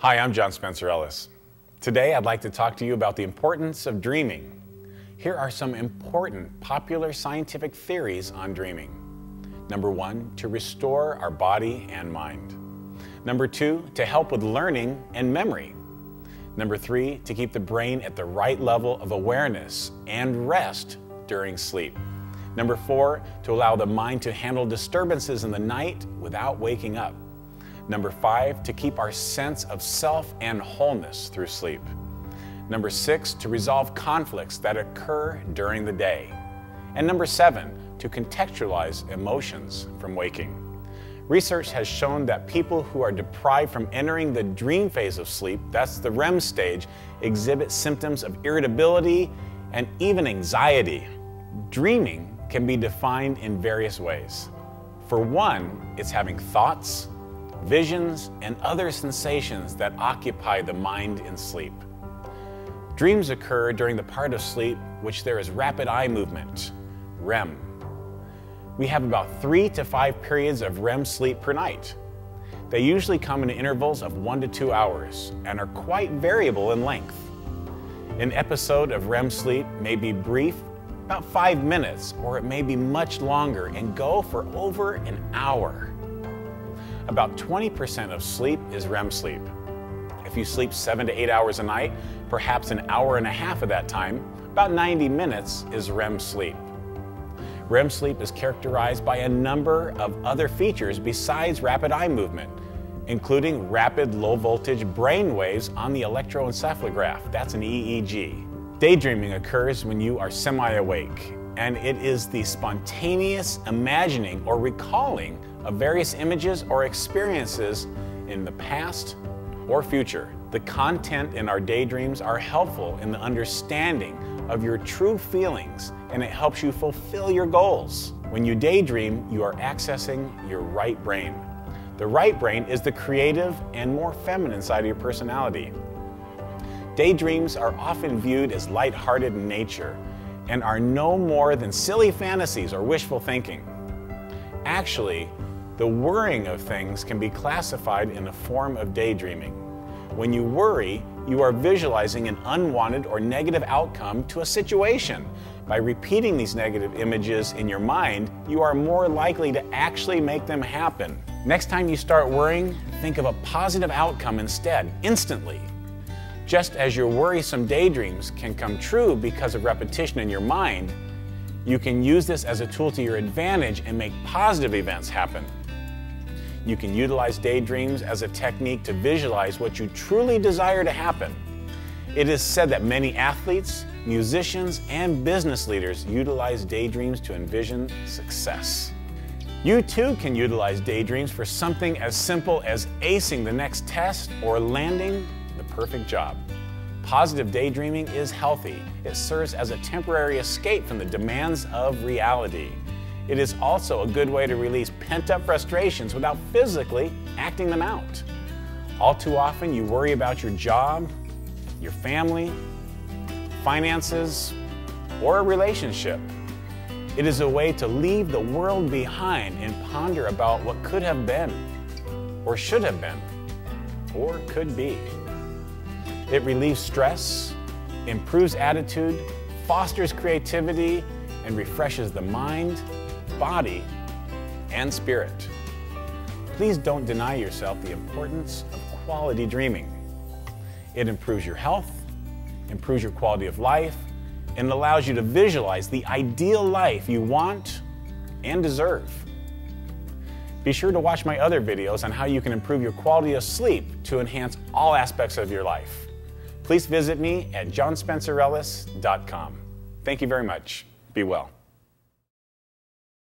Hi, I'm John Spencer Ellis. Today I'd like to talk to you about the importance of dreaming. Here are some important popular scientific theories on dreaming. Number one, to restore our body and mind. Number two, to help with learning and memory. Number three, to keep the brain at the right level of awareness and rest during sleep. Number four, to allow the mind to handle disturbances in the night without waking up. Number five, to keep our sense of self and wholeness through sleep. Number six, to resolve conflicts that occur during the day. And number seven, to contextualize emotions from waking. Research has shown that people who are deprived from entering the dream phase of sleep, that's the REM stage, exhibit symptoms of irritability and even anxiety. Dreaming can be defined in various ways. For one, it's having thoughts, visions, and other sensations that occupy the mind in sleep. Dreams occur during the part of sleep which there is rapid eye movement, REM. We have about three to five periods of REM sleep per night. They usually come in intervals of one to two hours and are quite variable in length. An episode of REM sleep may be brief about five minutes, or it may be much longer and go for over an hour. About 20% of sleep is REM sleep. If you sleep seven to eight hours a night, perhaps an hour and a half of that time, about 90 minutes, is REM sleep. REM sleep is characterized by a number of other features besides rapid eye movement, including rapid low voltage brain waves on the electroencephalograph. That's an EEG. Daydreaming occurs when you are semi awake, and it is the spontaneous imagining or recalling of various images or experiences in the past or future. The content in our daydreams are helpful in the understanding of your true feelings and it helps you fulfill your goals. When you daydream, you are accessing your right brain. The right brain is the creative and more feminine side of your personality. Daydreams are often viewed as light-hearted in nature and are no more than silly fantasies or wishful thinking. Actually, the worrying of things can be classified in a form of daydreaming. When you worry, you are visualizing an unwanted or negative outcome to a situation. By repeating these negative images in your mind, you are more likely to actually make them happen. Next time you start worrying, think of a positive outcome instead, instantly. Just as your worrisome daydreams can come true because of repetition in your mind, you can use this as a tool to your advantage and make positive events happen. You can utilize daydreams as a technique to visualize what you truly desire to happen. It is said that many athletes, musicians, and business leaders utilize daydreams to envision success. You too can utilize daydreams for something as simple as acing the next test or landing the perfect job. Positive daydreaming is healthy. It serves as a temporary escape from the demands of reality. It is also a good way to release pent up frustrations without physically acting them out. All too often, you worry about your job, your family, finances, or a relationship. It is a way to leave the world behind and ponder about what could have been, or should have been, or could be. It relieves stress, improves attitude, fosters creativity, and refreshes the mind, body, and spirit. Please don't deny yourself the importance of quality dreaming. It improves your health, improves your quality of life, and allows you to visualize the ideal life you want and deserve. Be sure to watch my other videos on how you can improve your quality of sleep to enhance all aspects of your life please visit me at johnspencerellis.com. Thank you very much. Be well.